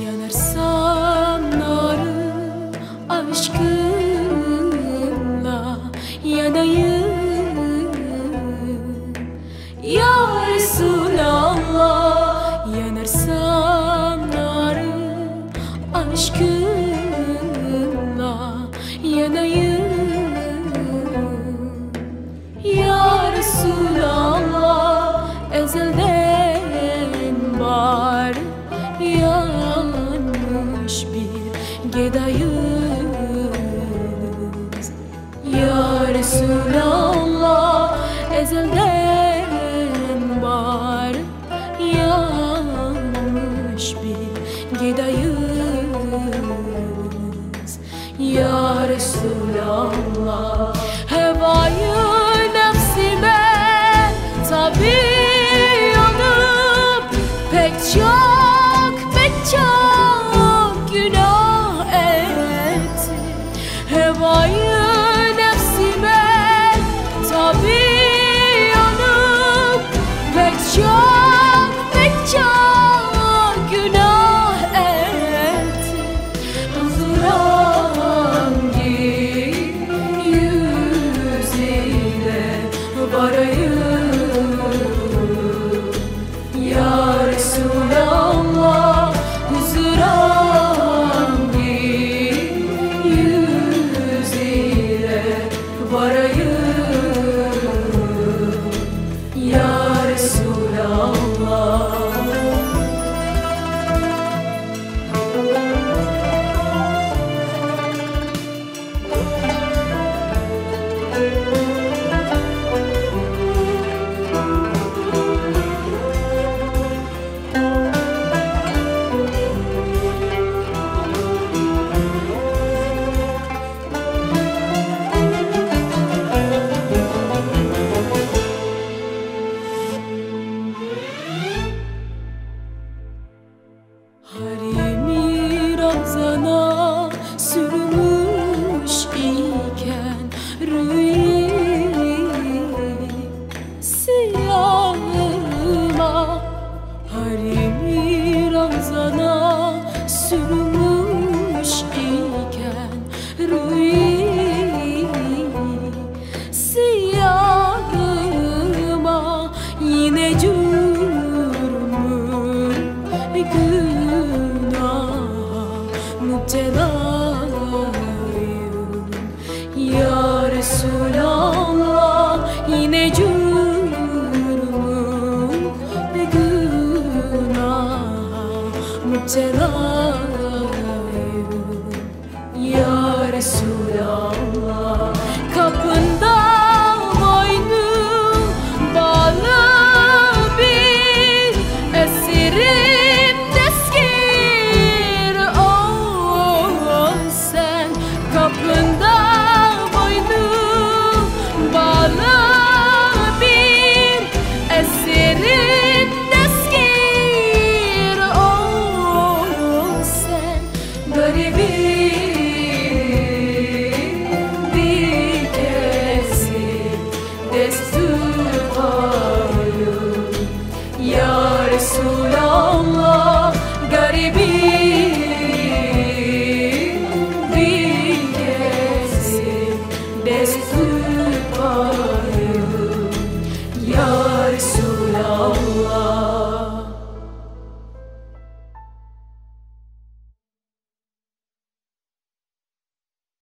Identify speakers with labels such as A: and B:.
A: Yanarsam narı aşkınla Ya Resulallah ezelden var. Yanmış bir gedayız Ya Resulallah hevayı nefsime tabi yanıp pek çok pek çok günah ettim. Hevayı müptelayım Ya Resulallah yine cürmüm ve günaha müptelayım Ya Resulallah